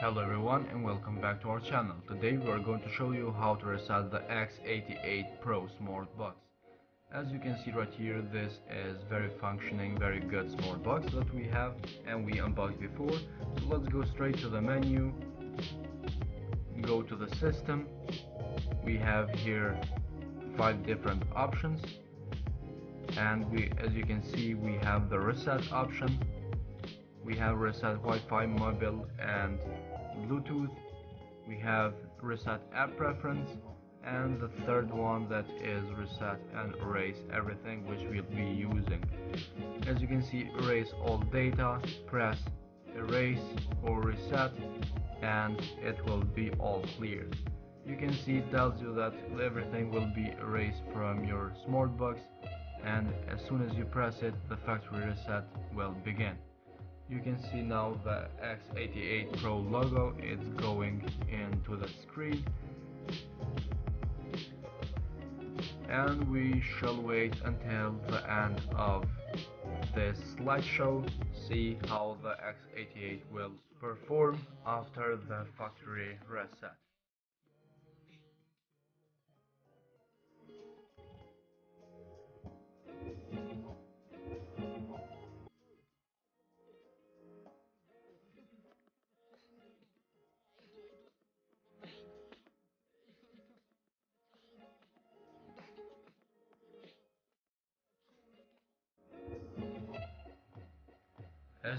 Hello everyone and welcome back to our channel. Today we are going to show you how to reset the X88 Pro Smart Box. As you can see right here, this is very functioning, very good smart box that we have and we unboxed before. So let's go straight to the menu, go to the system. We have here five different options and we as you can see we have the reset option we have reset Wi-Fi mobile and Bluetooth. We have reset app preference. And the third one that is reset and erase everything which we'll be using. As you can see erase all data press erase or reset and it will be all clear. You can see it tells you that everything will be erased from your smart box and as soon as you press it the factory reset will begin you can see now the X88 Pro logo is going into the screen. And we shall wait until the end of this slideshow see how the X88 will perform after the factory reset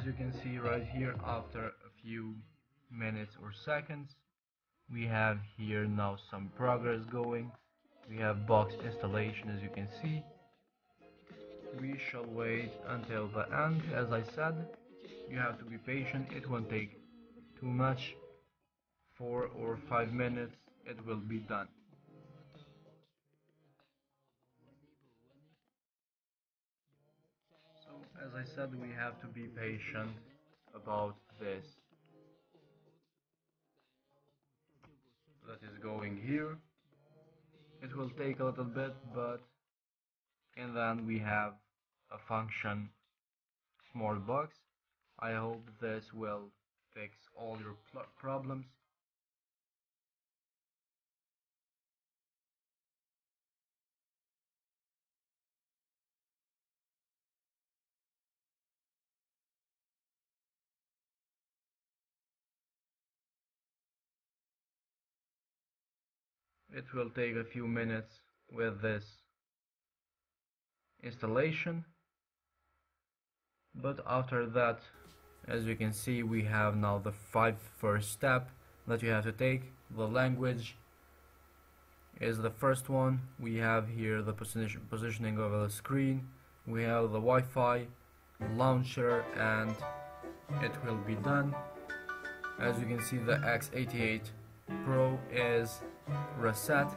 as you can see right here after a few minutes or seconds we have here now some progress going. We have box installation as you can see. We shall wait until the end. As I said you have to be patient. It won't take too much. Four or five minutes it will be done as I said we have to be patient about this that is going here. It will take a little bit but and then we have a function small box I hope this will fix all your problems it will take a few minutes with this installation. But after that as you can see we have now the five first step that you have to take. The language is the first one. We have here the position positioning of the screen. We have the Wi-Fi launcher and it will be done. As you can see the X88 Pro is reset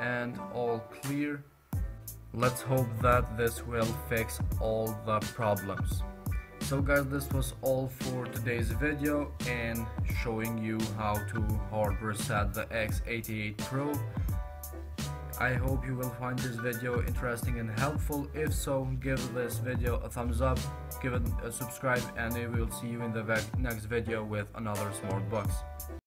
and all clear. Let's hope that this will fix all the problems. So guys this was all for today's video and showing you how to hard reset the X88 Pro. I hope you will find this video interesting and helpful. If so give this video a thumbs up give it a subscribe and we will see you in the next video with another smart box